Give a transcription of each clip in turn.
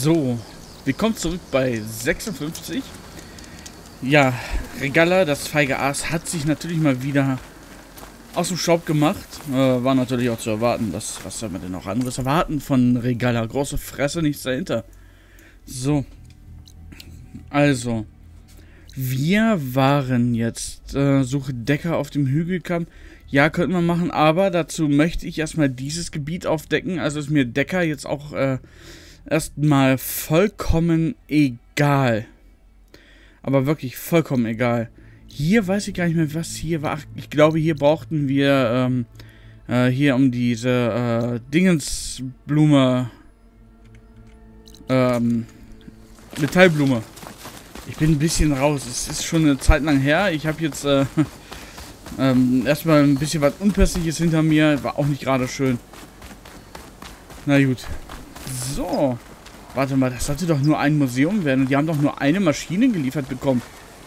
So, willkommen zurück bei 56. Ja, Regala, das feige Aas, hat sich natürlich mal wieder aus dem Staub gemacht. Äh, war natürlich auch zu erwarten. Das, was soll man denn noch anderes erwarten von Regala? Große Fresse, nichts dahinter. So. Also. Wir waren jetzt äh, Suche Decker auf dem Hügelkamm. Ja, könnte man machen, aber dazu möchte ich erstmal dieses Gebiet aufdecken. Also ist mir Decker jetzt auch äh, erstmal vollkommen egal. Aber wirklich vollkommen egal. Hier weiß ich gar nicht mehr, was hier war. Ach, ich glaube, hier brauchten wir ähm, äh, hier um diese äh, Dingensblume. Ähm, Metallblume. Ich bin ein bisschen raus. Es ist schon eine Zeit lang her. Ich habe jetzt äh, ähm, erstmal ein bisschen was Unpässliches hinter mir. War auch nicht gerade schön. Na gut. So. Warte mal, das sollte doch nur ein Museum werden. Und die haben doch nur eine Maschine geliefert bekommen.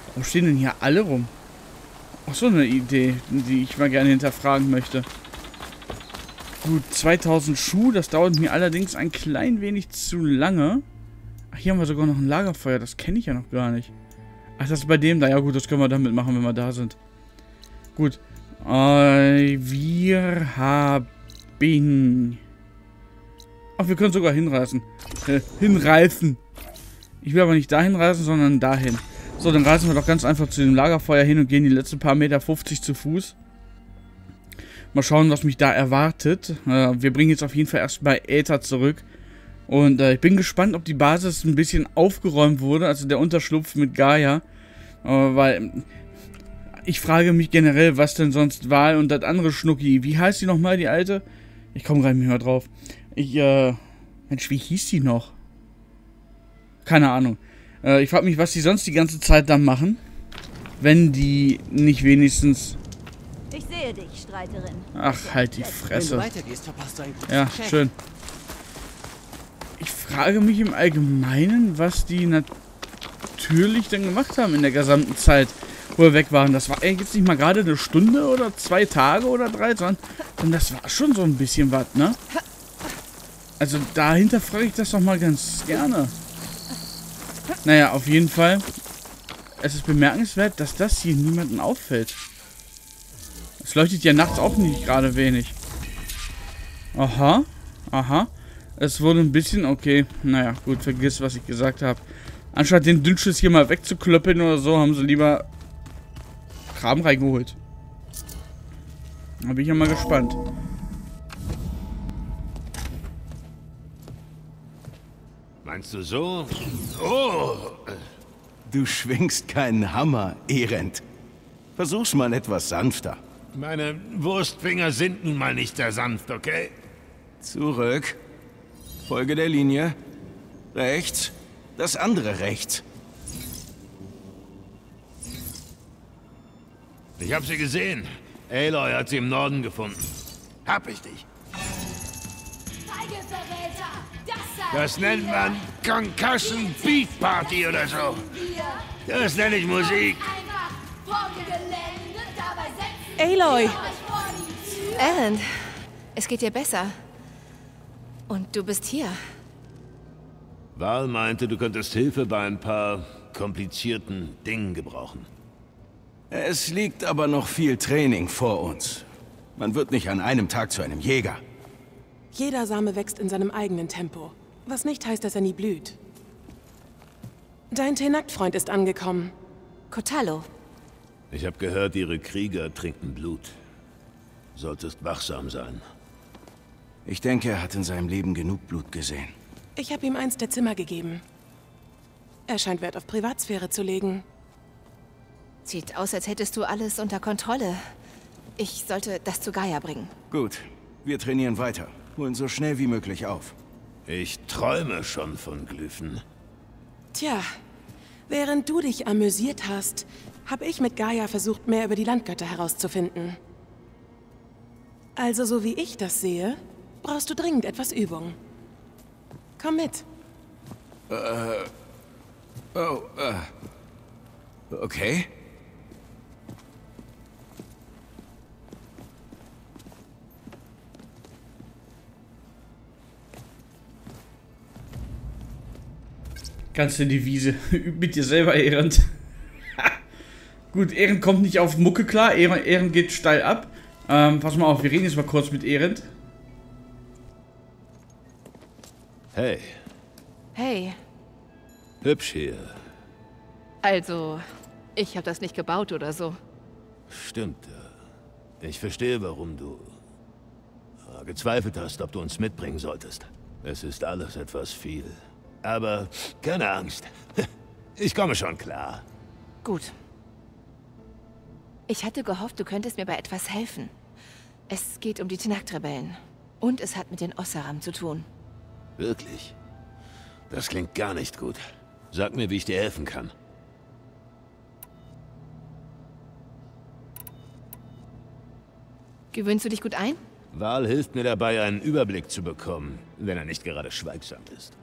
Warum stehen denn hier alle rum? Auch so eine Idee, die ich mal gerne hinterfragen möchte. Gut, 2000 Schuh. Das dauert mir allerdings ein klein wenig zu lange. Ach, hier haben wir sogar noch ein Lagerfeuer. Das kenne ich ja noch gar nicht. Ach, das ist bei dem da. Ja gut, das können wir damit machen, wenn wir da sind. Gut. Äh, wir haben... Ach, wir können sogar hinreißen. Äh, hinreißen. Ich will aber nicht dahin reisen, sondern dahin. So, dann reisen wir doch ganz einfach zu dem Lagerfeuer hin und gehen die letzten paar Meter 50 zu Fuß. Mal schauen, was mich da erwartet. Äh, wir bringen jetzt auf jeden Fall erst bei Äther zurück. Und äh, ich bin gespannt, ob die Basis ein bisschen aufgeräumt wurde, also der Unterschlupf mit Gaia. Äh, weil ich frage mich generell, was denn sonst war und das andere Schnucki. Wie heißt die nochmal, die alte? Ich komme gerade nicht mehr drauf. Ich, äh, Mensch, wie hieß die noch? Keine Ahnung. Äh, ich frage mich, was die sonst die ganze Zeit da machen. Wenn die nicht wenigstens... Ich sehe dich, Streiterin. Ach, halt die Fresse. Ja, schön. Ich frage mich im Allgemeinen, was die natürlich denn gemacht haben in der gesamten Zeit, wo wir weg waren. Das war jetzt nicht mal gerade eine Stunde oder zwei Tage oder drei, sondern das war schon so ein bisschen was, ne? Also dahinter frage ich das doch mal ganz gerne. Naja, auf jeden Fall. Es ist bemerkenswert, dass das hier niemandem auffällt. Es leuchtet ja nachts auch nicht gerade wenig. Aha. Aha. Es wurde ein bisschen... Okay. Naja, gut. Vergiss, was ich gesagt habe. Anstatt den Dünnschiss hier mal wegzuklöppeln oder so, haben sie lieber Kram reingeholt. Da bin ich ja mal gespannt. Meinst du so? Oh! Du schwingst keinen Hammer, Elend. Versuch's mal etwas sanfter. Meine Wurstfinger sind nun mal nicht sehr sanft, okay? Zurück. Folge der Linie. Rechts. Das andere rechts. Ich hab sie gesehen. Aloy hat sie im Norden gefunden. Hab ich dich. Das nennt man Concussion Beat Party oder so. Das nenne ich Musik. Aloy! Alan, es geht dir besser. Und du bist hier. Val meinte, du könntest Hilfe bei ein paar komplizierten Dingen gebrauchen. Es liegt aber noch viel Training vor uns. Man wird nicht an einem Tag zu einem Jäger. Jeder Same wächst in seinem eigenen Tempo. Was nicht heißt, dass er nie blüht. Dein Tenakt-Freund ist angekommen. Kotalo. Ich habe gehört, ihre Krieger trinken Blut. Solltest wachsam sein. Ich denke, er hat in seinem Leben genug Blut gesehen. Ich habe ihm eins der Zimmer gegeben. Er scheint Wert auf Privatsphäre zu legen. Sieht aus, als hättest du alles unter Kontrolle. Ich sollte das zu Gaia bringen. Gut, wir trainieren weiter. Holen so schnell wie möglich auf. Ich träume schon von Glyphen. Tja, während du dich amüsiert hast, habe ich mit Gaia versucht, mehr über die Landgötter herauszufinden. Also so wie ich das sehe, brauchst du dringend etwas Übung. Komm mit. Äh. Oh, äh. Okay. Ganze Devise. Üb mit dir selber, Ehrend. Gut, Ehrend kommt nicht auf Mucke klar. Ehrend, Ehrend geht steil ab. Ähm, pass mal auf, wir reden jetzt mal kurz mit Ehrend. Hey. Hey. Hübsch hier. Also, ich habe das nicht gebaut oder so. Stimmt. Ich verstehe, warum du äh, gezweifelt hast, ob du uns mitbringen solltest. Es ist alles etwas viel. Aber keine Angst. Ich komme schon klar. Gut. Ich hatte gehofft, du könntest mir bei etwas helfen. Es geht um die Tenakt-Rebellen. Und es hat mit den Ossaram zu tun. Wirklich? Das klingt gar nicht gut. Sag mir, wie ich dir helfen kann. Gewöhnst du dich gut ein? Wahl hilft mir dabei, einen Überblick zu bekommen, wenn er nicht gerade schweigsam ist.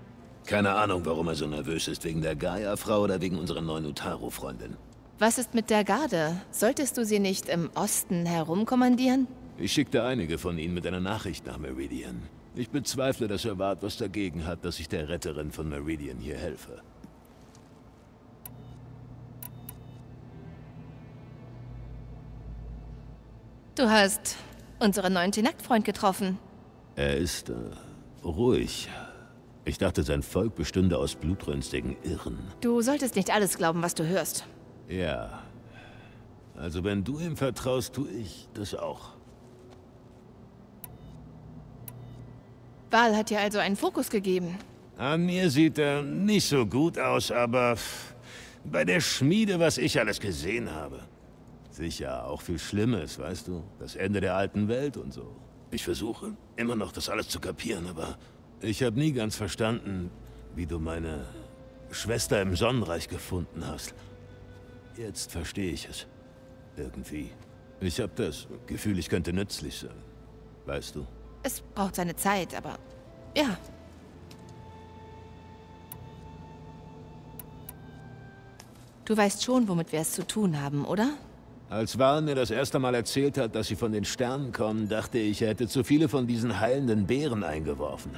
Keine Ahnung, warum er so nervös ist, wegen der Gaia-Frau oder wegen unserer neuen Utaro-Freundin. Was ist mit der Garde? Solltest du sie nicht im Osten herumkommandieren? Ich schickte einige von ihnen mit einer Nachricht nach Meridian. Ich bezweifle, dass er Wart was dagegen hat, dass ich der Retterin von Meridian hier helfe. Du hast unseren neuen Tenakt-Freund getroffen. Er ist äh, ruhig, ich dachte, sein Volk bestünde aus blutrünstigen Irren. Du solltest nicht alles glauben, was du hörst. Ja. Also wenn du ihm vertraust, tue ich das auch. Val hat dir also einen Fokus gegeben. An mir sieht er nicht so gut aus, aber bei der Schmiede, was ich alles gesehen habe. Sicher, auch viel Schlimmes, weißt du? Das Ende der alten Welt und so. Ich versuche immer noch, das alles zu kapieren, aber ich habe nie ganz verstanden, wie du meine Schwester im Sonnenreich gefunden hast. Jetzt verstehe ich es. Irgendwie. Ich habe das Gefühl, ich könnte nützlich sein. Weißt du? Es braucht seine Zeit, aber ja. Du weißt schon, womit wir es zu tun haben, oder? Als Warn mir das erste Mal erzählt hat, dass sie von den Sternen kommen, dachte ich, er hätte zu viele von diesen heilenden Beeren eingeworfen.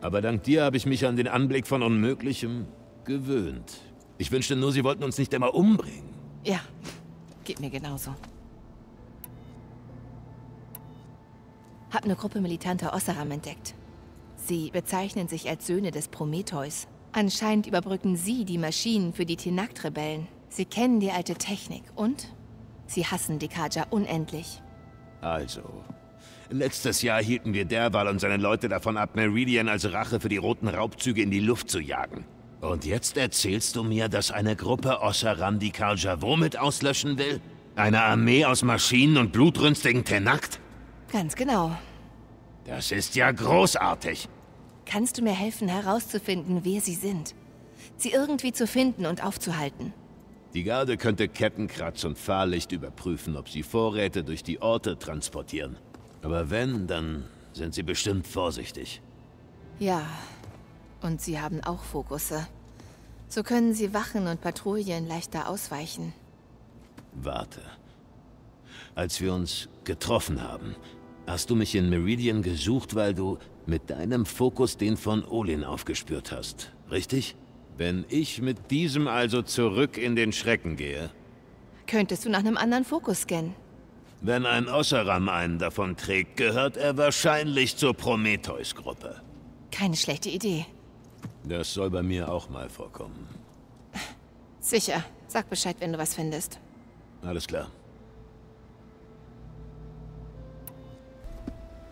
Aber dank dir habe ich mich an den Anblick von Unmöglichem gewöhnt. Ich wünschte nur, sie wollten uns nicht immer umbringen. Ja, geht mir genauso. Hab eine Gruppe militanter Osseram entdeckt. Sie bezeichnen sich als Söhne des Prometheus. Anscheinend überbrücken sie die Maschinen für die Tenakt-Rebellen. Sie kennen die alte Technik und sie hassen die Kaja unendlich. Also, Letztes Jahr hielten wir Derwal und seine Leute davon ab, Meridian als Rache für die roten Raubzüge in die Luft zu jagen. Und jetzt erzählst du mir, dass eine Gruppe Ossaran die Karl Javot mit auslöschen will? Eine Armee aus Maschinen und blutrünstigen Tenakt? Ganz genau. Das ist ja großartig. Kannst du mir helfen, herauszufinden, wer sie sind? Sie irgendwie zu finden und aufzuhalten. Die Garde könnte Kettenkratz und Fahrlicht überprüfen, ob sie Vorräte durch die Orte transportieren. Aber wenn, dann sind sie bestimmt vorsichtig. Ja, und sie haben auch Fokusse. So können sie Wachen und Patrouillen leichter ausweichen. Warte. Als wir uns getroffen haben, hast du mich in Meridian gesucht, weil du mit deinem Fokus den von Olin aufgespürt hast, richtig? Wenn ich mit diesem also zurück in den Schrecken gehe... Könntest du nach einem anderen Fokus scannen. Wenn ein Osseram einen davon trägt, gehört er wahrscheinlich zur Prometheus-Gruppe. Keine schlechte Idee. Das soll bei mir auch mal vorkommen. Sicher. Sag Bescheid, wenn du was findest. Alles klar.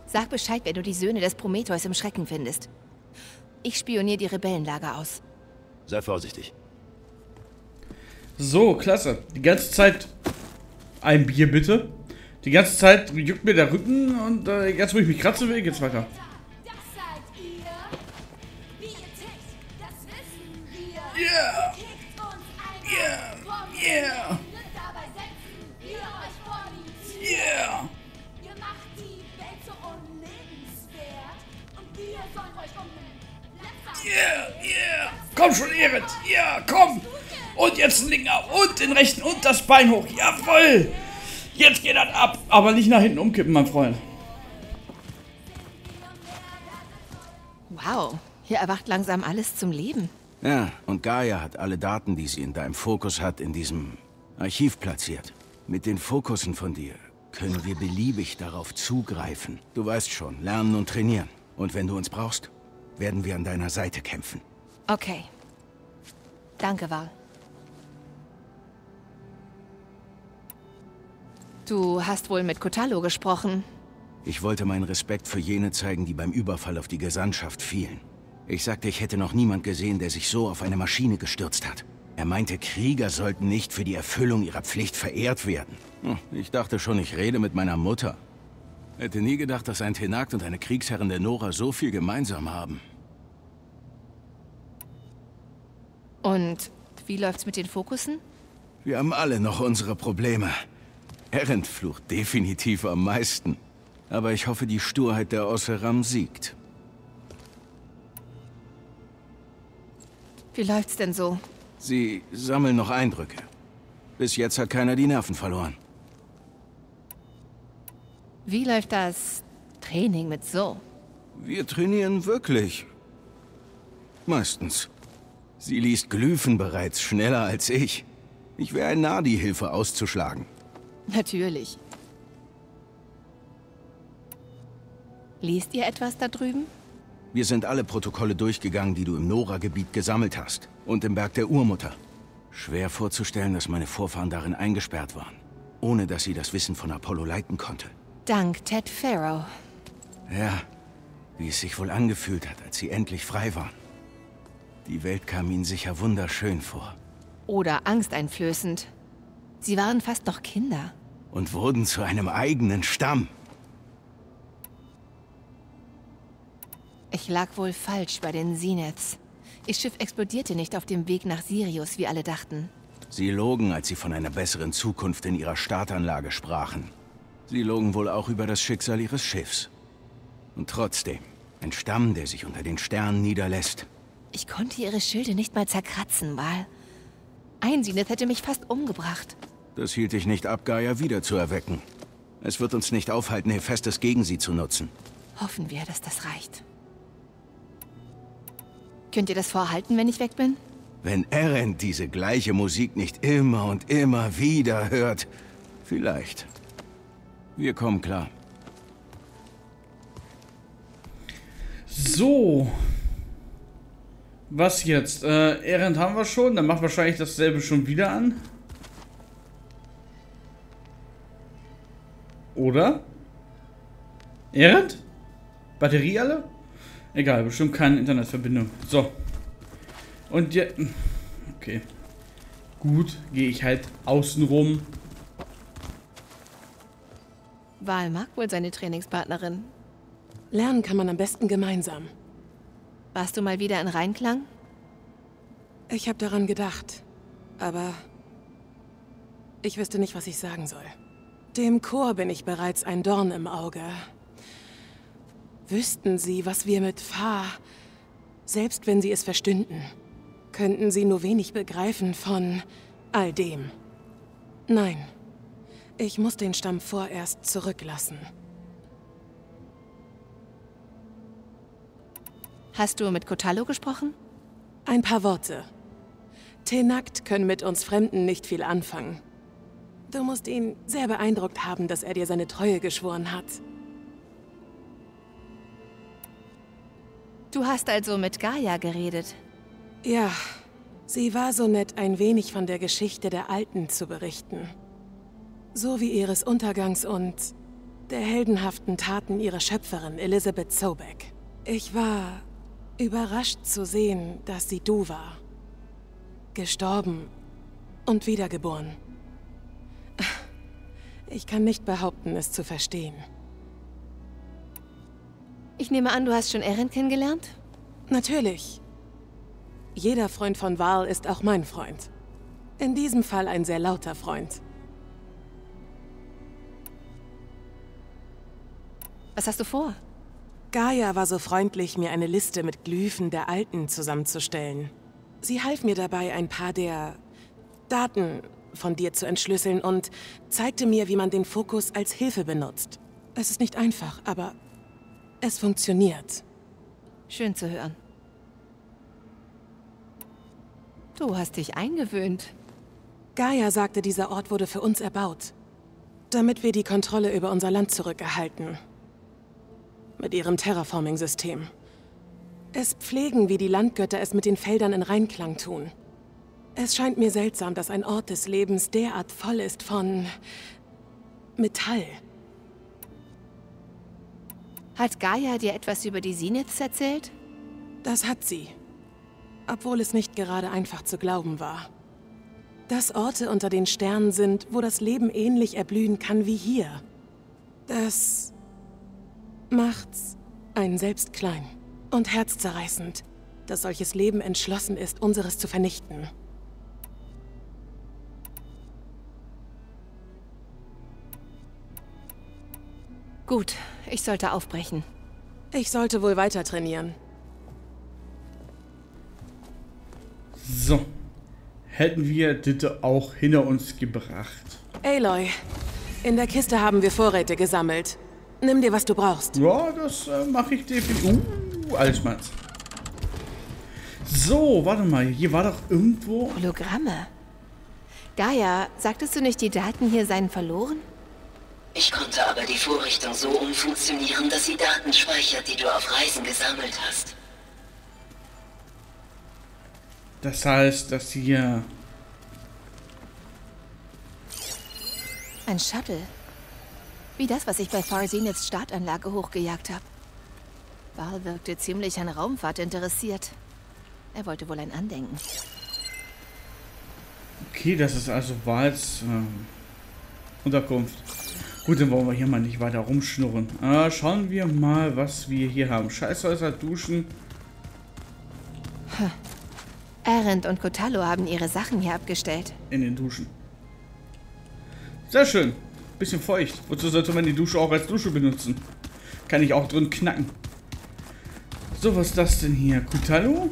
Sag Bescheid, wenn du die Söhne des Prometheus im Schrecken findest. Ich spioniere die Rebellenlager aus. Sei vorsichtig. So, klasse. Die ganze Zeit ein Bier bitte. Die ganze Zeit juckt mir der Rücken und äh, jetzt, wo ich mich kratzen will, geht's weiter. Yeah! Yeah! Yeah! Yeah! Yeah, yeah! Komm schon, Erit! Ja, komm! Und jetzt den Linger und den rechten und das Bein hoch. Jawoll! Jetzt geht das ab. Aber nicht nach hinten umkippen, mein Freund. Wow, hier erwacht langsam alles zum Leben. Ja, und Gaia hat alle Daten, die sie in deinem Fokus hat, in diesem Archiv platziert. Mit den Fokussen von dir können wir beliebig darauf zugreifen. Du weißt schon, lernen und trainieren. Und wenn du uns brauchst, werden wir an deiner Seite kämpfen. Okay. Danke, Val. Du hast wohl mit Kotalo gesprochen. Ich wollte meinen Respekt für jene zeigen, die beim Überfall auf die Gesandtschaft fielen. Ich sagte, ich hätte noch niemand gesehen, der sich so auf eine Maschine gestürzt hat. Er meinte, Krieger sollten nicht für die Erfüllung ihrer Pflicht verehrt werden. Hm, ich dachte schon, ich rede mit meiner Mutter. Hätte nie gedacht, dass ein Tenakt und eine Kriegsherrin der Nora so viel gemeinsam haben. Und wie läuft's mit den Fokussen? Wir haben alle noch unsere Probleme. Erend flucht definitiv am meisten. Aber ich hoffe, die Sturheit der Osseram siegt. Wie läuft's denn so? Sie sammeln noch Eindrücke. Bis jetzt hat keiner die Nerven verloren. Wie läuft das Training mit so? Wir trainieren wirklich. Meistens. Sie liest Glyphen bereits schneller als ich. Ich wäre ein Nadi, Hilfe auszuschlagen. Natürlich. Liest ihr etwas da drüben? Wir sind alle Protokolle durchgegangen, die du im Nora-Gebiet gesammelt hast. Und im Berg der Urmutter. Schwer vorzustellen, dass meine Vorfahren darin eingesperrt waren. Ohne dass sie das Wissen von Apollo leiten konnte. Dank Ted Farrow. Ja, wie es sich wohl angefühlt hat, als sie endlich frei waren. Die Welt kam ihnen sicher wunderschön vor. Oder angsteinflößend. Sie waren fast noch Kinder und wurden zu einem eigenen Stamm. Ich lag wohl falsch bei den Zeniths. Ihr Schiff explodierte nicht auf dem Weg nach Sirius, wie alle dachten. Sie logen, als sie von einer besseren Zukunft in ihrer Startanlage sprachen. Sie logen wohl auch über das Schicksal ihres Schiffs. Und trotzdem, ein Stamm, der sich unter den Sternen niederlässt. Ich konnte ihre Schilde nicht mal zerkratzen, Mal. Ein Zenith hätte mich fast umgebracht. Das hielt dich nicht ab, Gaia wiederzuerwecken. Es wird uns nicht aufhalten, Hephaestus gegen sie zu nutzen. Hoffen wir, dass das reicht. Könnt ihr das vorhalten, wenn ich weg bin? Wenn Eren diese gleiche Musik nicht immer und immer wieder hört, vielleicht. Wir kommen klar. So. Was jetzt? Äh, Erend haben wir schon. Dann macht wahrscheinlich dasselbe schon wieder an. Oder? Erend? Batterie alle? Egal, bestimmt keine Internetverbindung. So. Und ja. Okay. Gut, gehe ich halt außenrum. Wahl mag wohl seine Trainingspartnerin. Lernen kann man am besten gemeinsam. Warst du mal wieder in Reinklang? Ich habe daran gedacht. Aber ich wüsste nicht, was ich sagen soll. Dem Chor bin ich bereits ein Dorn im Auge. Wüssten Sie, was wir mit Fa, selbst wenn Sie es verstünden, könnten Sie nur wenig begreifen von all dem. Nein, ich muss den Stamm vorerst zurücklassen. Hast du mit Kotalo gesprochen? Ein paar Worte. Tenakt können mit uns Fremden nicht viel anfangen. Du musst ihn sehr beeindruckt haben, dass er dir seine Treue geschworen hat. Du hast also mit Gaia geredet? Ja, sie war so nett, ein wenig von der Geschichte der Alten zu berichten. So wie ihres Untergangs und der heldenhaften Taten ihrer Schöpferin Elizabeth Sobeck. Ich war überrascht zu sehen, dass sie du war. Gestorben und wiedergeboren. Ich kann nicht behaupten, es zu verstehen. Ich nehme an, du hast schon Erin kennengelernt? Natürlich. Jeder Freund von Val ist auch mein Freund. In diesem Fall ein sehr lauter Freund. Was hast du vor? Gaia war so freundlich, mir eine Liste mit Glyphen der Alten zusammenzustellen. Sie half mir dabei, ein paar der Daten von dir zu entschlüsseln und zeigte mir, wie man den Fokus als Hilfe benutzt. Es ist nicht einfach, aber es funktioniert. Schön zu hören. Du hast dich eingewöhnt. Gaia sagte, dieser Ort wurde für uns erbaut. Damit wir die Kontrolle über unser Land zurückerhalten. Mit ihrem Terraforming-System. Es pflegen, wie die Landgötter es mit den Feldern in Reinklang tun. Es scheint mir seltsam, dass ein Ort des Lebens derart voll ist von... Metall. Hat Gaia dir etwas über die Sinitz erzählt? Das hat sie. Obwohl es nicht gerade einfach zu glauben war. Dass Orte unter den Sternen sind, wo das Leben ähnlich erblühen kann wie hier. Das macht's einen selbst klein und herzzerreißend, dass solches Leben entschlossen ist, unseres zu vernichten. Gut, ich sollte aufbrechen. Ich sollte wohl weiter trainieren. So. Hätten wir Ditte auch hinter uns gebracht. Aloy, in der Kiste haben wir Vorräte gesammelt. Nimm dir, was du brauchst. Ja, das äh, mache ich definitiv. Uh, alles meins. So, warte mal. Hier war doch irgendwo... Hologramme. Gaia, sagtest du nicht, die Daten hier seien verloren? Ich konnte aber die Vorrichtung so umfunktionieren, dass sie Daten speichert, die du auf Reisen gesammelt hast. Das heißt, dass hier... Ein Shuttle. Wie das, was ich bei Farsinets Startanlage hochgejagt habe. Val wirkte ziemlich an Raumfahrt interessiert. Er wollte wohl ein Andenken. Okay, das ist also Wals äh, Unterkunft. Gut, dann wollen wir hier mal nicht weiter rumschnurren. Äh, schauen wir mal, was wir hier haben. Scheißhäuser, Duschen. Arendt und Cotallo haben ihre Sachen hier abgestellt. In den Duschen. Sehr schön. Bisschen feucht. Wozu sollte man die Dusche auch als Dusche benutzen? Kann ich auch drin knacken. So, was ist das denn hier? Cotallo?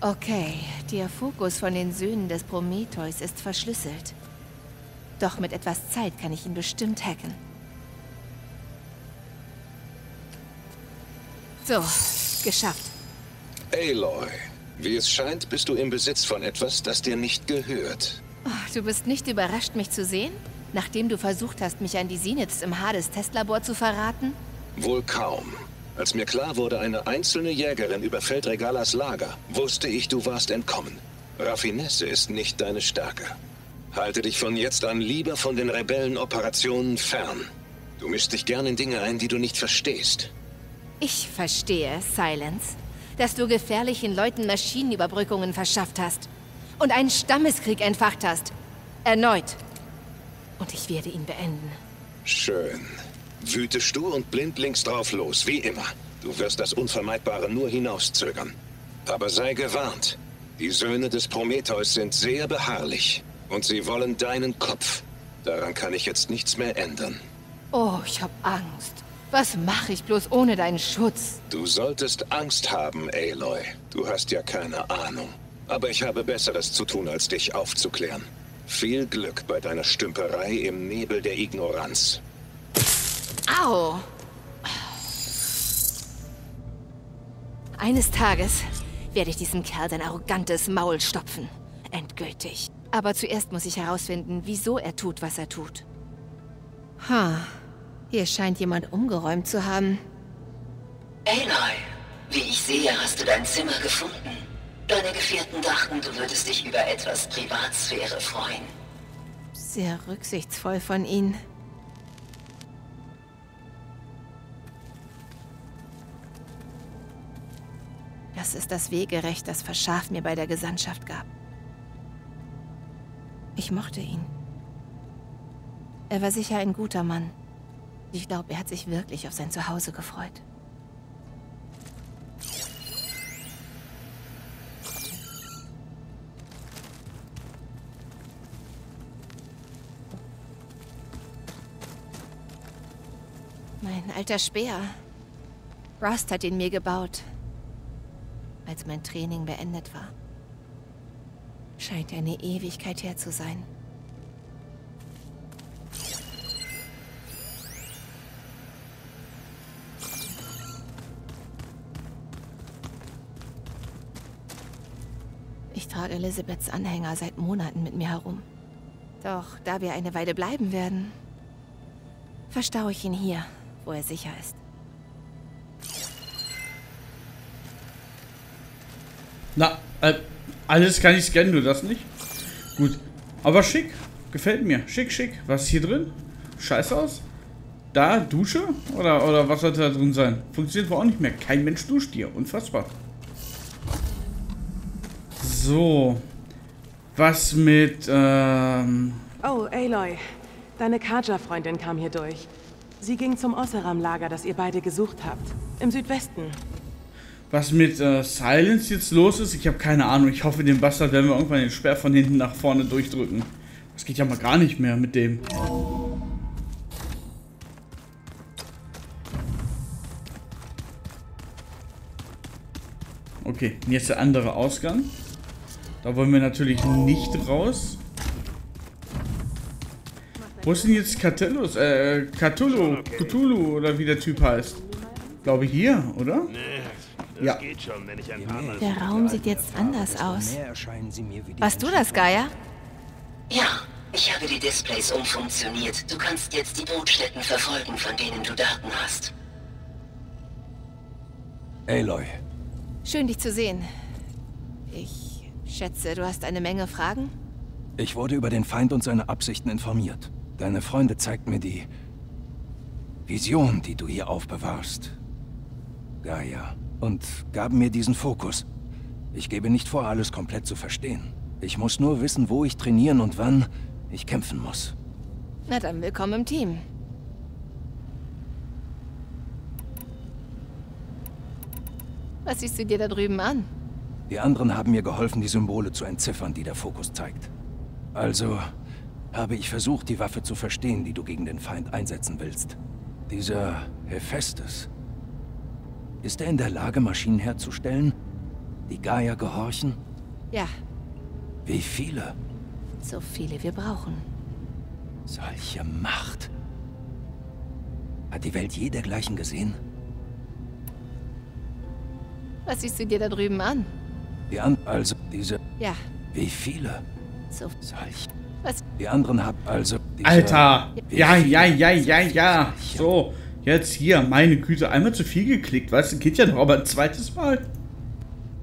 Okay, der Fokus von den Söhnen des Prometheus ist verschlüsselt. Doch mit etwas Zeit kann ich ihn bestimmt hacken. So, geschafft. Aloy, wie es scheint, bist du im Besitz von etwas, das dir nicht gehört. Oh, du bist nicht überrascht, mich zu sehen? Nachdem du versucht hast, mich an die Sinitz im Hades-Testlabor zu verraten? Wohl kaum. Als mir klar wurde, eine einzelne Jägerin überfällt Regalas Lager, wusste ich, du warst entkommen. Raffinesse ist nicht deine Stärke. Halte dich von jetzt an lieber von den Rebellenoperationen fern. Du mischst dich gern in Dinge ein, die du nicht verstehst. Ich verstehe, Silence, dass du gefährlichen Leuten Maschinenüberbrückungen verschafft hast und einen Stammeskrieg entfacht hast. Erneut. Und ich werde ihn beenden. Schön. Wüte stur und blindlings drauf los, wie immer. Du wirst das Unvermeidbare nur hinauszögern. Aber sei gewarnt. Die Söhne des Prometheus sind sehr beharrlich. Und sie wollen deinen Kopf. Daran kann ich jetzt nichts mehr ändern. Oh, ich hab Angst. Was mache ich bloß ohne deinen Schutz? Du solltest Angst haben, Aloy. Du hast ja keine Ahnung. Aber ich habe Besseres zu tun, als dich aufzuklären. Viel Glück bei deiner Stümperei im Nebel der Ignoranz. Au! Eines Tages werde ich diesem Kerl sein arrogantes Maul stopfen. Endgültig. Aber zuerst muss ich herausfinden, wieso er tut, was er tut. Ha, hier scheint jemand umgeräumt zu haben. Aloy, wie ich sehe, hast du dein Zimmer gefunden. Deine Gefährten dachten, du würdest dich über etwas Privatsphäre freuen. Sehr rücksichtsvoll von Ihnen. Das ist das Wegerecht, das Verschaf mir bei der Gesandtschaft gab. Ich mochte ihn. Er war sicher ein guter Mann. Ich glaube, er hat sich wirklich auf sein Zuhause gefreut. Mein alter Speer. Rust hat ihn mir gebaut, als mein Training beendet war. Scheint eine Ewigkeit her zu sein. Ich trage Elisabeths Anhänger seit Monaten mit mir herum. Doch da wir eine Weile bleiben werden, verstaue ich ihn hier, wo er sicher ist. Na, äh, alles kann ich scannen, du das nicht? Gut. Aber schick. Gefällt mir. Schick, schick. Was ist hier drin? Scheiße aus? Da, Dusche? Oder, oder was sollte da drin sein? Funktioniert wohl auch nicht mehr. Kein Mensch duscht hier. Unfassbar. So. Was mit, ähm... Oh, Aloy. Deine Kaja-Freundin kam hier durch. Sie ging zum Osseram-Lager, das ihr beide gesucht habt. Im Südwesten. Was mit äh, Silence jetzt los ist, ich habe keine Ahnung. Ich hoffe, den Bastard werden wir irgendwann den Sperr von hinten nach vorne durchdrücken. Das geht ja mal gar nicht mehr mit dem. Okay, jetzt der andere Ausgang. Da wollen wir natürlich nicht raus. Wo ist denn jetzt Catullus? Äh, Cthulhu, Cthulhu oder wie der Typ heißt? Glaube hier, oder? Nee, ja. Schon, der Raum sieht jetzt anders aus. Warst du das, Gaia? Ja, ich habe die Displays umfunktioniert. Du kannst jetzt die Brutstätten verfolgen, von denen du Daten hast. Aloy. Schön, dich zu sehen. Ich schätze, du hast eine Menge Fragen? Ich wurde über den Feind und seine Absichten informiert. Deine Freunde zeigten mir die Vision, die du hier aufbewahrst. Gaia. Und gaben mir diesen Fokus. Ich gebe nicht vor, alles komplett zu verstehen. Ich muss nur wissen, wo ich trainieren und wann ich kämpfen muss. Na dann willkommen im Team. Was siehst du dir da drüben an? Die anderen haben mir geholfen, die Symbole zu entziffern, die der Fokus zeigt. Also habe ich versucht, die Waffe zu verstehen, die du gegen den Feind einsetzen willst. Dieser Hephaestus. Ist er in der Lage, Maschinen herzustellen, die Gaia gehorchen? Ja. Wie viele? So viele wir brauchen. Solche Macht. Hat die Welt je dergleichen gesehen? Was siehst du dir da drüben an? Die an also diese. Ja. Wie viele? So. Solch. Was? Die anderen haben also. Diese, Alter! Ja, ja, ja, ja, ja. So, jetzt hier, meine Güte, einmal zu viel geklickt, weißt du, geht ja noch, aber ein zweites Mal.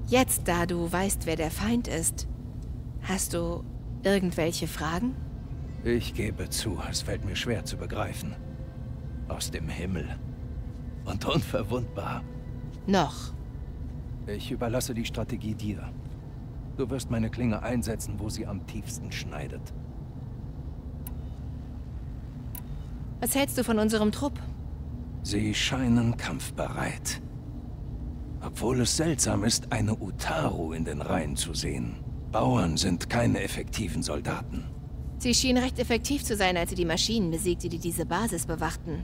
Jetzt, da du weißt, wer der Feind ist, hast du irgendwelche Fragen? Ich gebe zu, es fällt mir schwer zu begreifen. Aus dem Himmel. Und unverwundbar. Noch. Ich überlasse die Strategie dir. Du wirst meine Klinge einsetzen, wo sie am tiefsten schneidet. Was hältst du von unserem Trupp? Sie scheinen kampfbereit. Obwohl es seltsam ist, eine Utaru in den Reihen zu sehen. Bauern sind keine effektiven Soldaten. Sie schienen recht effektiv zu sein, als sie die Maschinen besiegte, die diese Basis bewachten.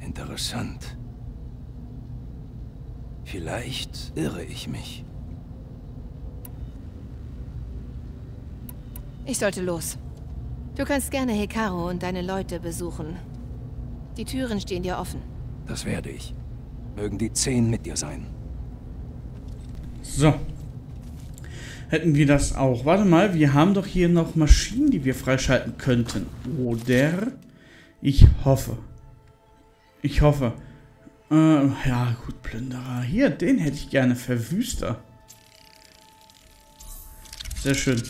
Interessant. Vielleicht irre ich mich. Ich sollte los. Du kannst gerne Hekaru und deine Leute besuchen. Die Türen stehen dir offen. Das werde ich. Mögen die Zehn mit dir sein. So. Hätten wir das auch. Warte mal, wir haben doch hier noch Maschinen, die wir freischalten könnten. Oder? Ich hoffe. Ich hoffe. Äh, ja, gut, Plünderer. Hier, den hätte ich gerne. Verwüster. Sehr schön.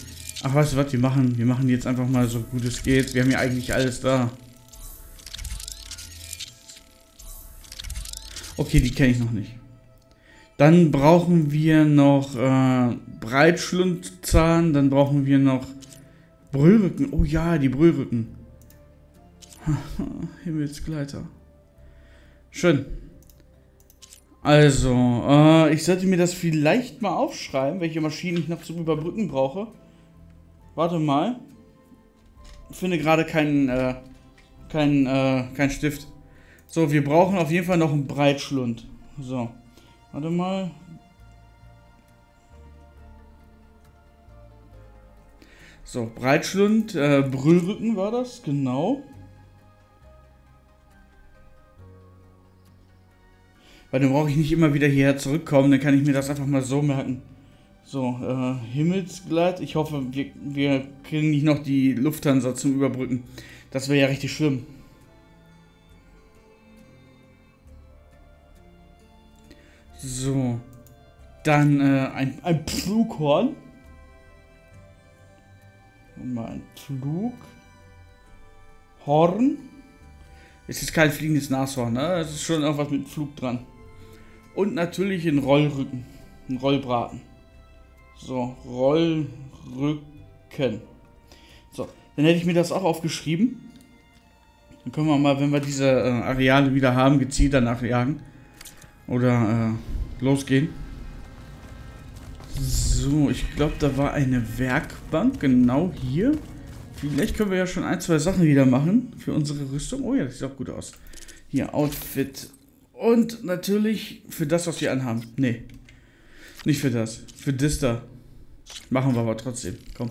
Ach, weißt du was, wir machen, wir machen jetzt einfach mal so gut es geht. Wir haben ja eigentlich alles da. Okay, die kenne ich noch nicht. Dann brauchen wir noch äh, Breitschlundzahn. Dann brauchen wir noch Brüllrücken. Oh ja, die Brüllrücken. Himmelsgleiter. Schön. Also, äh, ich sollte mir das vielleicht mal aufschreiben, welche Maschinen ich noch zum Überbrücken brauche. Warte mal. Ich finde gerade keinen, äh, keinen, äh, kein Stift. So, wir brauchen auf jeden Fall noch einen Breitschlund. So. Warte mal. So, Breitschlund, äh, Brüllrücken war das, genau. Weil dann brauche ich nicht immer wieder hierher zurückkommen, dann kann ich mir das einfach mal so merken. So, äh, Himmelsglatt. Ich hoffe, wir, wir kriegen nicht noch die Lufthansa zum Überbrücken. Das wäre ja richtig schlimm. So. Dann äh, ein, ein Flughorn. Mal ein Flughorn. Es ist kein fliegendes Nashorn, ne? Es ist schon irgendwas mit Flug dran. Und natürlich ein Rollrücken. Ein Rollbraten. So, Rollrücken. So, dann hätte ich mir das auch aufgeschrieben. Dann können wir mal, wenn wir diese äh, Areale wieder haben, gezielt danach jagen. Oder äh, losgehen. So, ich glaube, da war eine Werkbank genau hier. Vielleicht können wir ja schon ein, zwei Sachen wieder machen für unsere Rüstung. Oh ja, das sieht auch gut aus. Hier, Outfit. Und natürlich für das, was wir anhaben. Nee. Nicht für das. Für das da. Machen wir aber trotzdem. Komm.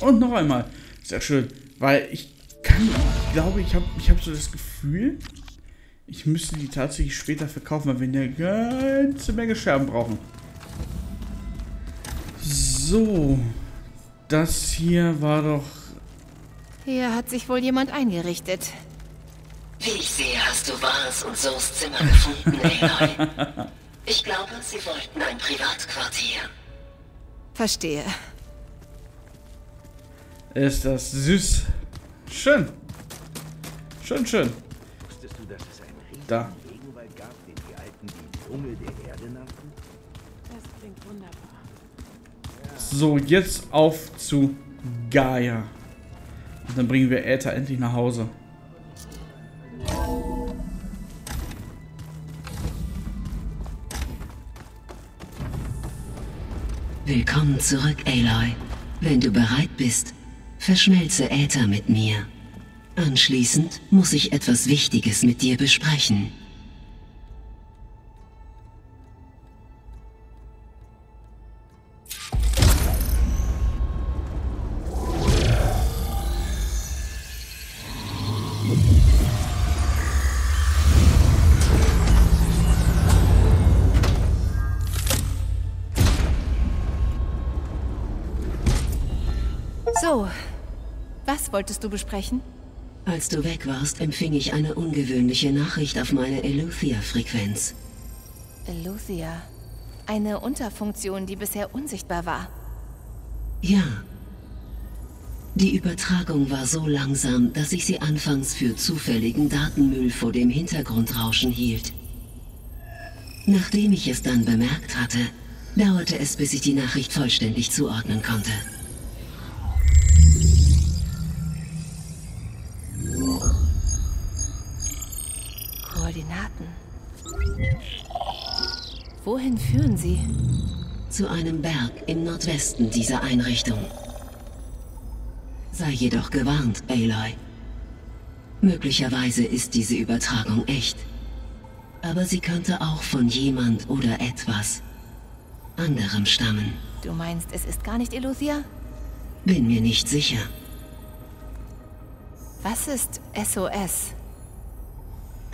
Und noch einmal. Sehr schön. Weil ich kann, ich glaube, ich habe ich hab so das Gefühl, ich müsste die tatsächlich später verkaufen, weil wir eine ganze Menge Scherben brauchen. So. Das hier war doch... Hier hat sich wohl jemand eingerichtet. Wie ich sehe, hast du Wahres und So's Zimmer gefunden, Aloy. Ich glaube, sie wollten ein Privatquartier. Verstehe. Ist das süß. Schön. Schön, schön. Da. Regenwald gab, den die Alten die Dschungel der Erde nannten? Das klingt wunderbar. So, jetzt auf zu Gaia. Und dann bringen wir Äther endlich nach Hause. Willkommen zurück, Aloy. Wenn du bereit bist, verschmelze Äther mit mir. Anschließend muss ich etwas Wichtiges mit dir besprechen. So, was wolltest du besprechen? Als du weg warst, empfing ich eine ungewöhnliche Nachricht auf meine Eluthia-Frequenz. Eluthia? Eine Unterfunktion, die bisher unsichtbar war. Ja. Die Übertragung war so langsam, dass ich sie anfangs für zufälligen Datenmüll vor dem Hintergrundrauschen hielt. Nachdem ich es dann bemerkt hatte, dauerte es, bis ich die Nachricht vollständig zuordnen konnte. Koordinaten. Wohin führen sie? Zu einem Berg im Nordwesten dieser Einrichtung. Sei jedoch gewarnt, Aloy. Möglicherweise ist diese Übertragung echt. Aber sie könnte auch von jemand oder etwas anderem stammen. Du meinst, es ist gar nicht Eluthia? Bin mir nicht sicher. Was ist SOS?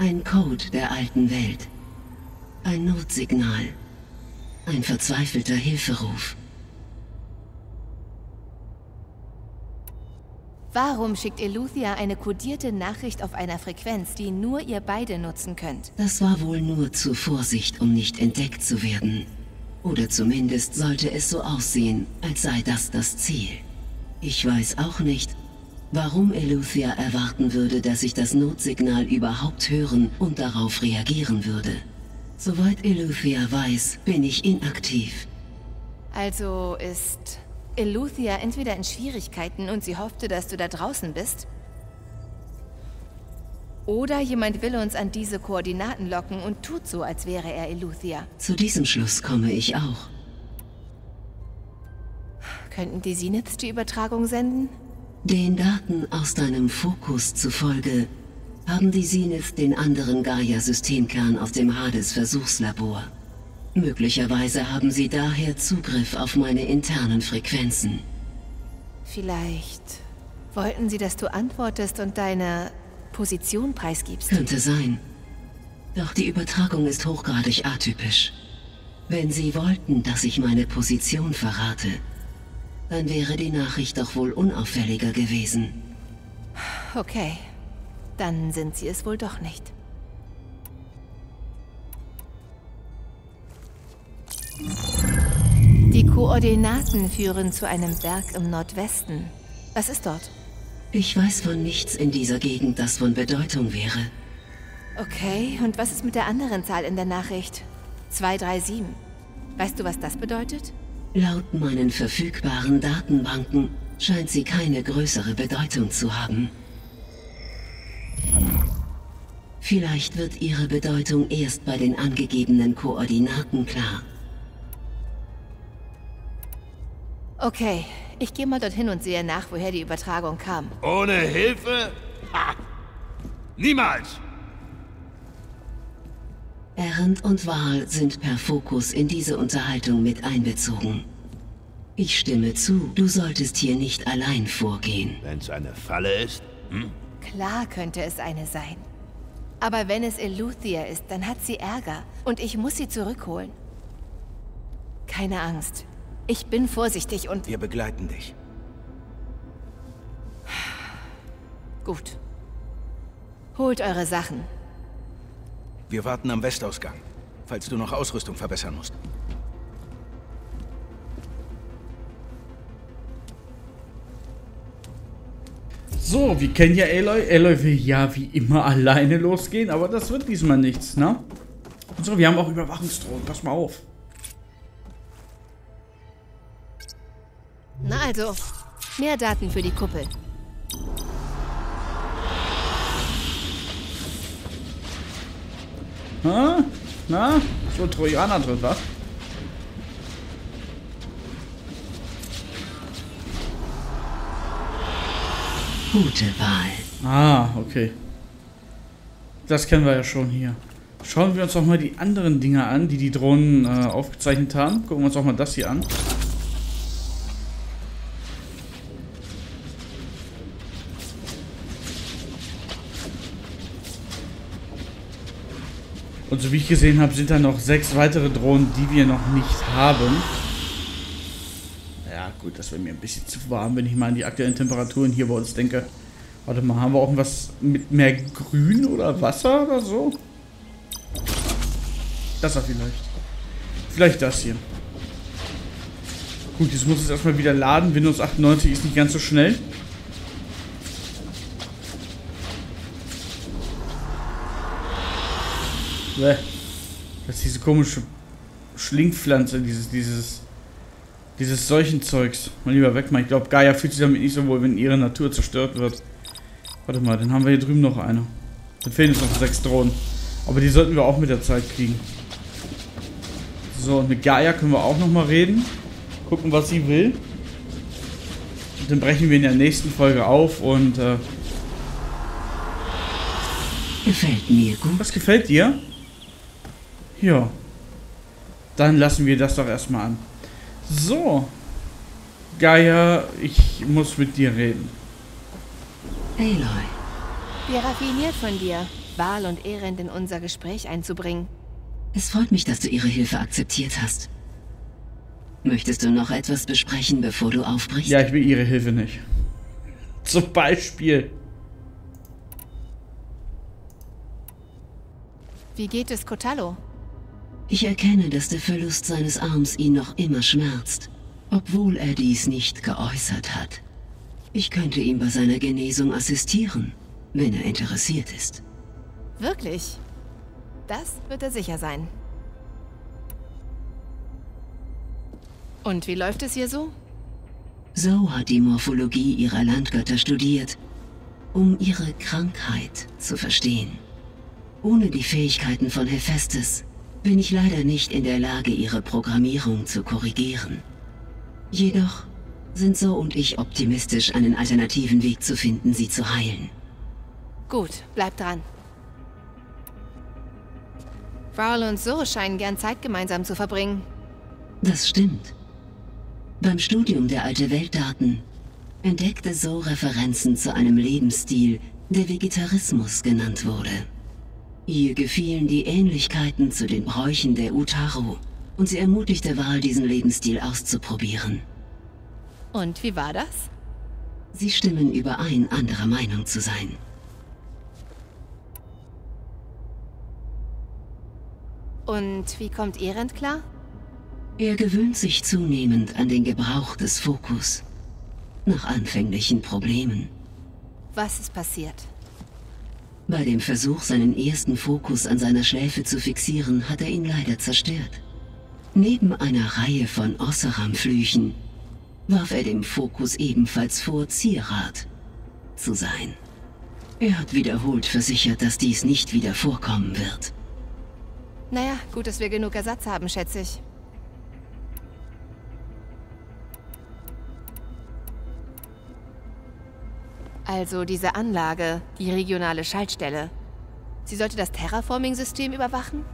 Ein Code der alten Welt. Ein Notsignal. Ein verzweifelter Hilferuf. Warum schickt Eluthia eine kodierte Nachricht auf einer Frequenz, die nur ihr beide nutzen könnt? Das war wohl nur zur Vorsicht, um nicht entdeckt zu werden. Oder zumindest sollte es so aussehen, als sei das das Ziel. Ich weiß auch nicht, Warum Eluthia erwarten würde, dass ich das Notsignal überhaupt hören und darauf reagieren würde. Soweit Eluthia weiß, bin ich inaktiv. Also ist Eluthia entweder in Schwierigkeiten und sie hoffte, dass du da draußen bist? Oder jemand will uns an diese Koordinaten locken und tut so, als wäre er Eluthia. Zu diesem Schluss komme ich auch. Könnten die Zeniths die Übertragung senden? Den Daten aus deinem Fokus zufolge haben die Zenith den anderen Gaia-Systemkern aus dem Hades-Versuchslabor. Möglicherweise haben sie daher Zugriff auf meine internen Frequenzen. Vielleicht wollten sie, dass du antwortest und deine Position preisgibst. Könnte sein. Doch die Übertragung ist hochgradig atypisch. Wenn Sie wollten, dass ich meine Position verrate, dann wäre die Nachricht doch wohl unauffälliger gewesen. Okay. Dann sind Sie es wohl doch nicht. Die Koordinaten führen zu einem Berg im Nordwesten. Was ist dort? Ich weiß von nichts in dieser Gegend, das von Bedeutung wäre. Okay, und was ist mit der anderen Zahl in der Nachricht? 237. Weißt du, was das bedeutet? Laut meinen verfügbaren Datenbanken scheint sie keine größere Bedeutung zu haben. Vielleicht wird ihre Bedeutung erst bei den angegebenen Koordinaten klar. Okay, ich gehe mal dorthin und sehe nach, woher die Übertragung kam. Ohne Hilfe? Ha! Niemals! Errand und Wahl sind per Fokus in diese Unterhaltung mit einbezogen. Ich stimme zu, du solltest hier nicht allein vorgehen. Wenn's eine Falle ist? Hm? Klar könnte es eine sein. Aber wenn es Eluthia ist, dann hat sie Ärger. Und ich muss sie zurückholen. Keine Angst. Ich bin vorsichtig und... Wir begleiten dich. Gut. Holt eure Sachen. Wir warten am Westausgang, falls du noch Ausrüstung verbessern musst. So, wir kennen ja Aloy. Aloy will ja wie immer alleine losgehen, aber das wird diesmal nichts, ne? So, wir haben auch Überwachungsdrohnen. Pass mal auf. Na also, mehr Daten für die Kuppel. Ha? Na? So Trojaner drin, was? Gute Wahl. Ah, okay. Das kennen wir ja schon hier. Schauen wir uns doch mal die anderen Dinge an, die die Drohnen äh, aufgezeichnet haben. Gucken wir uns auch mal das hier an. Und so wie ich gesehen habe, sind da noch sechs weitere Drohnen, die wir noch nicht haben. Ja, gut, das wäre mir ein bisschen zu warm, wenn ich mal an die aktuellen Temperaturen hier bei uns denke. Warte mal, haben wir auch was mit mehr Grün oder Wasser oder so? Das war vielleicht. Vielleicht das hier. Gut, jetzt muss es erstmal wieder laden. Windows 98 ist nicht ganz so schnell. Das ist diese komische Schlingpflanze, dieses, dieses, dieses Seuchenzeugs. Mal lieber wegmachen. Ich glaube, Gaia fühlt sich damit nicht so wohl, wenn ihre Natur zerstört wird. Warte mal, dann haben wir hier drüben noch eine. Dann fehlen uns noch sechs Drohnen. Aber die sollten wir auch mit der Zeit kriegen. So, und mit Gaia können wir auch nochmal reden. Gucken, was sie will. Und dann brechen wir in der nächsten Folge auf und äh, Gefällt mir gut. Was gefällt dir? Ja. Dann lassen wir das doch erstmal an. So. Gaia, ich muss mit dir reden. Aloy, Wie raffiniert von dir, Wahl und Erend in unser Gespräch einzubringen. es freut mich, dass du ihre Hilfe akzeptiert hast. Möchtest du noch etwas besprechen, bevor du aufbrichst? Ja, ich will ihre Hilfe nicht. Zum Beispiel. Wie geht es Kotallo? Ich erkenne, dass der Verlust seines Arms ihn noch immer schmerzt, obwohl er dies nicht geäußert hat. Ich könnte ihm bei seiner Genesung assistieren, wenn er interessiert ist. Wirklich? Das wird er sicher sein. Und wie läuft es hier so? So hat die Morphologie ihrer Landgötter studiert, um ihre Krankheit zu verstehen. Ohne die Fähigkeiten von Hephaestus bin ich leider nicht in der Lage, ihre Programmierung zu korrigieren. Jedoch sind So und ich optimistisch, einen alternativen Weg zu finden, sie zu heilen. Gut, bleib dran. Raul und So scheinen gern Zeit gemeinsam zu verbringen. Das stimmt. Beim Studium der alte Weltdaten entdeckte So Referenzen zu einem Lebensstil, der Vegetarismus genannt wurde. Ihr gefielen die Ähnlichkeiten zu den Bräuchen der Utaru und sie ermutigte Wahl, diesen Lebensstil auszuprobieren. Und wie war das? Sie stimmen überein, anderer Meinung zu sein. Und wie kommt Erend klar? Er gewöhnt sich zunehmend an den Gebrauch des Fokus. Nach anfänglichen Problemen. Was ist passiert? Bei dem Versuch, seinen ersten Fokus an seiner Schläfe zu fixieren, hat er ihn leider zerstört. Neben einer Reihe von Osseram-Flüchen warf er dem Fokus ebenfalls vor, Zierat zu sein. Er hat wiederholt versichert, dass dies nicht wieder vorkommen wird. Naja, gut, dass wir genug Ersatz haben, schätze ich. Also diese Anlage, die regionale Schaltstelle. Sie sollte das Terraforming-System überwachen?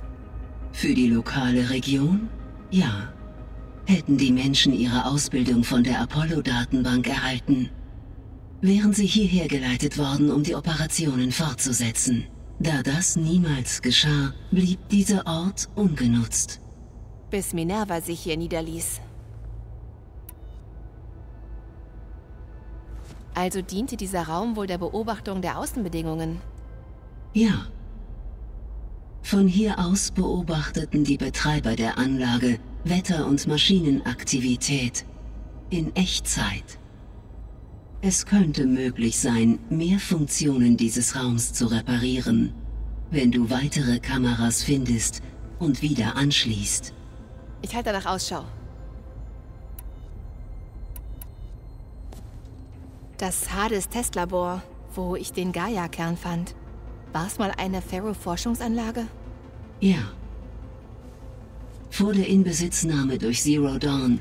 Für die lokale Region? Ja. Hätten die Menschen ihre Ausbildung von der Apollo-Datenbank erhalten, wären sie hierher geleitet worden, um die Operationen fortzusetzen. Da das niemals geschah, blieb dieser Ort ungenutzt. Bis Minerva sich hier niederließ. Also diente dieser Raum wohl der Beobachtung der Außenbedingungen? Ja. Von hier aus beobachteten die Betreiber der Anlage Wetter- und Maschinenaktivität in Echtzeit. Es könnte möglich sein, mehr Funktionen dieses Raums zu reparieren, wenn du weitere Kameras findest und wieder anschließt. Ich halte nach Ausschau. Das Hades-Testlabor, wo ich den Gaia-Kern fand. War es mal eine Ferro-Forschungsanlage? Ja. Vor der Inbesitznahme durch Zero Dawn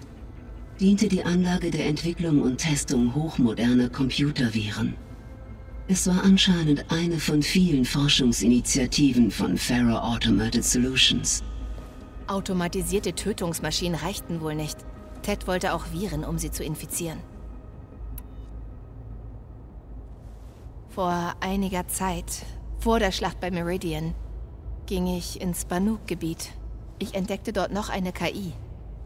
diente die Anlage der Entwicklung und Testung hochmoderner Computerviren. Es war anscheinend eine von vielen Forschungsinitiativen von Ferro Automated Solutions. Automatisierte Tötungsmaschinen reichten wohl nicht. Ted wollte auch Viren, um sie zu infizieren. Vor einiger Zeit, vor der Schlacht bei Meridian, ging ich ins Banuk-Gebiet. Ich entdeckte dort noch eine KI,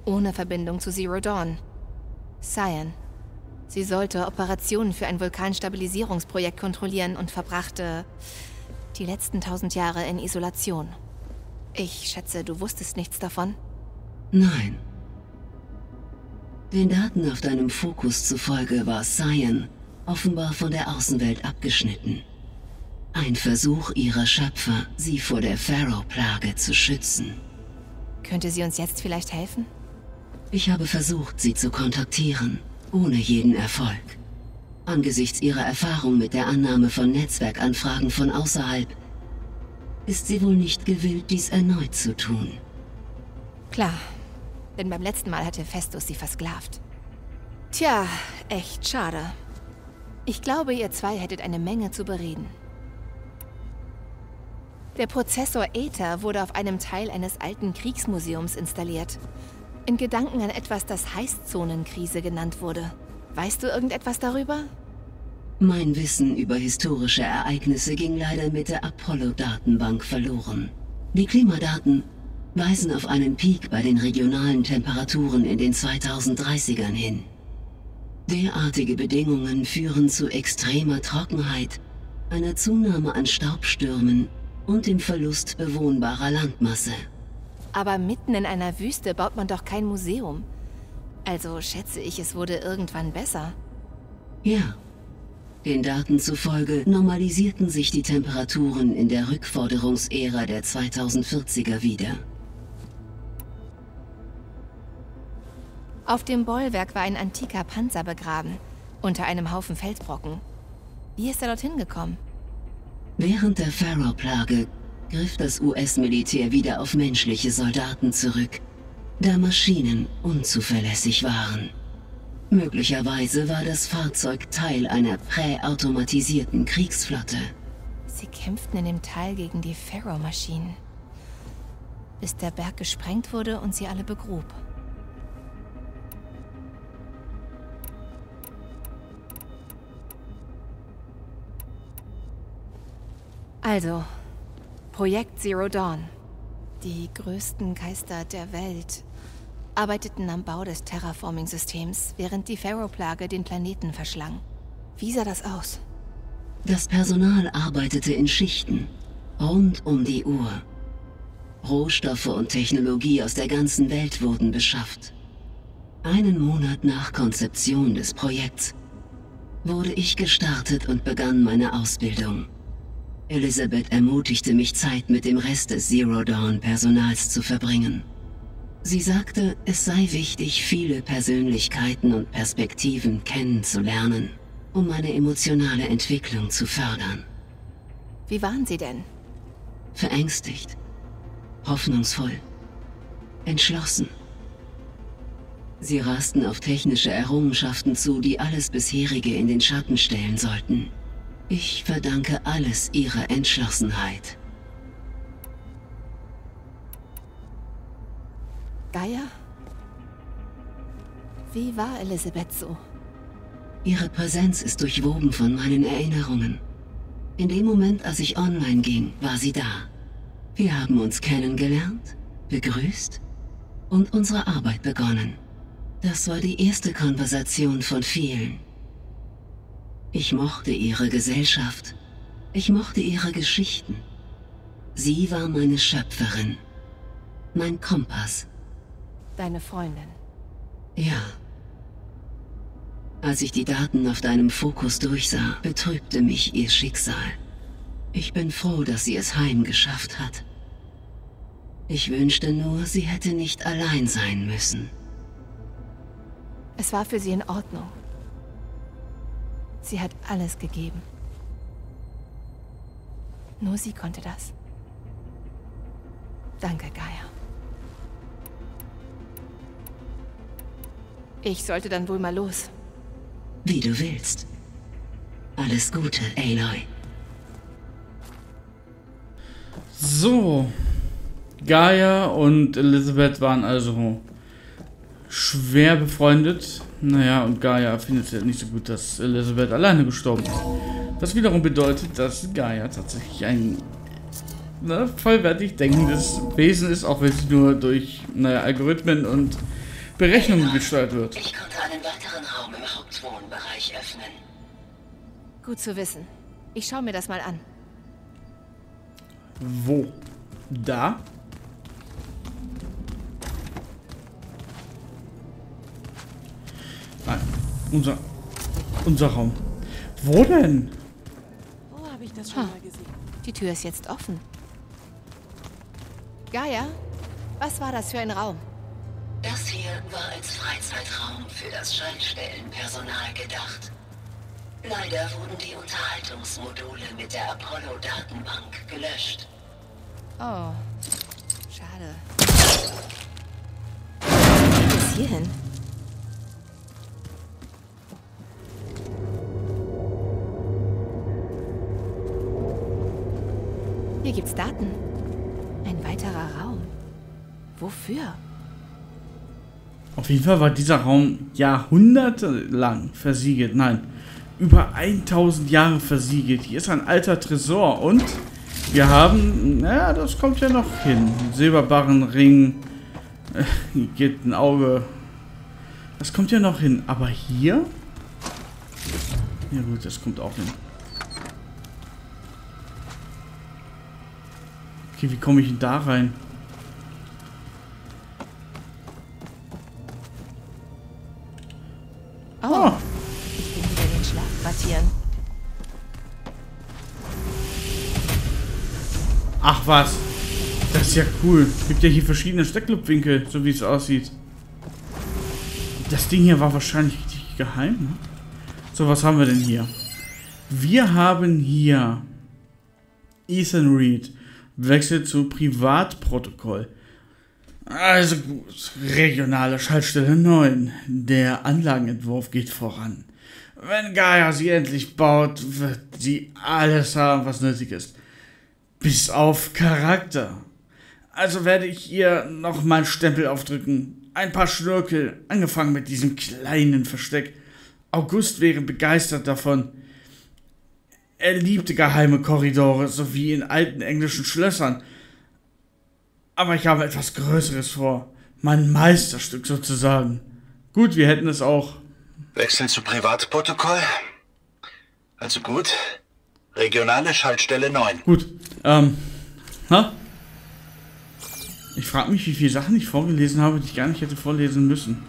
ohne Verbindung zu Zero Dawn. Cyan. Sie sollte Operationen für ein Vulkanstabilisierungsprojekt kontrollieren und verbrachte die letzten tausend Jahre in Isolation. Ich schätze, du wusstest nichts davon? Nein. Den Daten auf deinem Fokus zufolge war Cyan offenbar von der Außenwelt abgeschnitten. Ein Versuch ihrer Schöpfer, sie vor der Pharaoh-Plage zu schützen. Könnte sie uns jetzt vielleicht helfen? Ich habe versucht, sie zu kontaktieren, ohne jeden Erfolg. Angesichts ihrer Erfahrung mit der Annahme von Netzwerkanfragen von außerhalb ist sie wohl nicht gewillt, dies erneut zu tun. Klar, denn beim letzten Mal hatte Festus sie versklavt. Tja, echt schade. Ich glaube, ihr zwei hättet eine Menge zu bereden. Der Prozessor Aether wurde auf einem Teil eines alten Kriegsmuseums installiert. In Gedanken an etwas, das Heißzonenkrise genannt wurde. Weißt du irgendetwas darüber? Mein Wissen über historische Ereignisse ging leider mit der Apollo-Datenbank verloren. Die Klimadaten weisen auf einen Peak bei den regionalen Temperaturen in den 2030ern hin. Derartige Bedingungen führen zu extremer Trockenheit, einer Zunahme an Staubstürmen und dem Verlust bewohnbarer Landmasse. Aber mitten in einer Wüste baut man doch kein Museum. Also schätze ich, es wurde irgendwann besser. Ja. Den Daten zufolge normalisierten sich die Temperaturen in der Rückforderungsära der 2040er wieder. Auf dem Bollwerk war ein antiker Panzer begraben, unter einem Haufen Felsbrocken. Wie ist er dorthin gekommen? Während der Pharaoh-Plage griff das US-Militär wieder auf menschliche Soldaten zurück, da Maschinen unzuverlässig waren. Möglicherweise war das Fahrzeug Teil einer präautomatisierten Kriegsflotte. Sie kämpften in dem Tal gegen die Pharaoh-Maschinen, bis der Berg gesprengt wurde und sie alle begrub. Also, Projekt Zero Dawn. Die größten Geister der Welt arbeiteten am Bau des Terraforming-Systems, während die Pharaoh-Plage den Planeten verschlang. Wie sah das aus? Das Personal arbeitete in Schichten, rund um die Uhr. Rohstoffe und Technologie aus der ganzen Welt wurden beschafft. Einen Monat nach Konzeption des Projekts wurde ich gestartet und begann meine Ausbildung. Elisabeth ermutigte mich, Zeit mit dem Rest des Zero Dawn Personals zu verbringen. Sie sagte, es sei wichtig, viele Persönlichkeiten und Perspektiven kennenzulernen, um meine emotionale Entwicklung zu fördern. Wie waren Sie denn? Verängstigt, hoffnungsvoll, entschlossen. Sie rasten auf technische Errungenschaften zu, die alles bisherige in den Schatten stellen sollten. Ich verdanke alles ihrer Entschlossenheit. Gaia? Wie war Elisabeth so? Ihre Präsenz ist durchwoben von meinen Erinnerungen. In dem Moment, als ich online ging, war sie da. Wir haben uns kennengelernt, begrüßt und unsere Arbeit begonnen. Das war die erste Konversation von vielen. Ich mochte ihre Gesellschaft. Ich mochte ihre Geschichten. Sie war meine Schöpferin. Mein Kompass. Deine Freundin. Ja. Als ich die Daten auf deinem Fokus durchsah, betrübte mich ihr Schicksal. Ich bin froh, dass sie es heimgeschafft hat. Ich wünschte nur, sie hätte nicht allein sein müssen. Es war für sie in Ordnung. Sie hat alles gegeben. Nur sie konnte das. Danke, Gaia. Ich sollte dann wohl mal los. Wie du willst. Alles Gute, Aloy. So. Gaia und Elizabeth waren also schwer befreundet. Naja, und Gaia findet es ja nicht so gut, dass Elizabeth alleine gestorben ist. Was wiederum bedeutet, dass Gaia tatsächlich ein ne, vollwertig denkendes Wesen ist, auch wenn sie nur durch naja, Algorithmen und Berechnungen gesteuert wird. Ich konnte einen weiteren Raum im Hauptwohnbereich öffnen. Gut zu wissen. Ich schaue mir das mal an. Wo? Da? Unser, unser Raum. Wo denn? Wo habe ich das schon ha. mal gesehen? Die Tür ist jetzt offen. Gaia, was war das für ein Raum? Das hier war als Freizeitraum für das Schaltstellenpersonal gedacht. Leider wurden die Unterhaltungsmodule mit der Apollo-Datenbank gelöscht. Oh, schade. Bis hierhin. Hier gibt's Daten. Ein weiterer Raum. Wofür? Auf jeden Fall war dieser Raum jahrhundertelang versiegelt. Nein, über 1000 Jahre versiegelt. Hier ist ein alter Tresor und wir haben, naja, das kommt ja noch hin. Silberbarrenring, äh, geht ein Auge. Das kommt ja noch hin. Aber hier? Ja gut, das kommt auch hin. Okay, wie komme ich denn da rein? Oh. oh. Ich bin wieder den Schlafquartieren. Ach was. Das ist ja cool. Gibt ja hier verschiedene Stecklupfwinkel, so wie es aussieht. Das Ding hier war wahrscheinlich richtig geheim. Ne? So, was haben wir denn hier? Wir haben hier Ethan Reed. Wechsel zu Privatprotokoll. Also gut, regionale Schaltstelle 9. Der Anlagenentwurf geht voran. Wenn Gaia sie endlich baut, wird sie alles haben, was nötig ist. Bis auf Charakter. Also werde ich ihr noch mal einen Stempel aufdrücken. Ein paar Schnörkel, angefangen mit diesem kleinen Versteck. August wäre begeistert davon. Er liebte geheime Korridore, so wie in alten englischen Schlössern. Aber ich habe etwas Größeres vor. Mein Meisterstück sozusagen. Gut, wir hätten es auch. Wechseln zu Privatprotokoll? Also gut. Regionale Schaltstelle 9. Gut. Ähm. Ha? Ich frage mich, wie viele Sachen ich vorgelesen habe, die ich gar nicht hätte vorlesen müssen.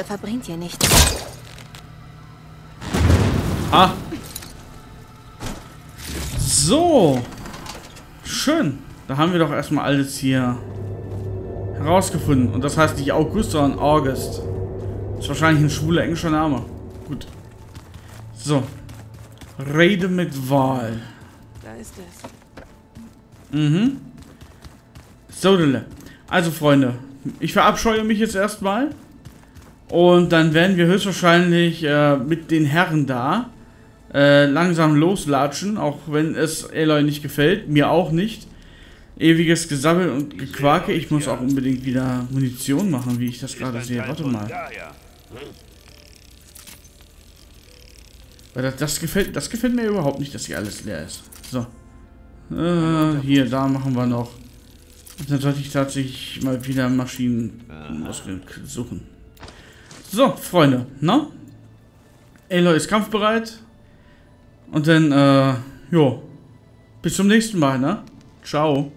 Irgendwer verbringt hier nicht. Ah. So. Schön. Da haben wir doch erstmal alles hier herausgefunden. Und das heißt nicht August, sondern August. Ist wahrscheinlich ein schwuler englischer Name. Gut. So. Rede mit Wahl. Da ist es. Mhm. So, Also, Freunde. Ich verabscheue mich jetzt erstmal. Und dann werden wir höchstwahrscheinlich äh, mit den Herren da äh, langsam loslatschen, auch wenn es Aloy nicht gefällt, mir auch nicht. Ewiges Gesammel und Gequake. Ich muss auch unbedingt wieder Munition machen, wie ich das gerade sehe. Warte mal. Weil das, das, gefällt, das gefällt mir überhaupt nicht, dass hier alles leer ist. So. Äh, hier, da machen wir noch. Und dann sollte ich tatsächlich mal wieder Maschinen suchen. So, Freunde, ne? Aloy ist kampfbereit. Und dann, äh, jo. Bis zum nächsten Mal, ne? Ciao.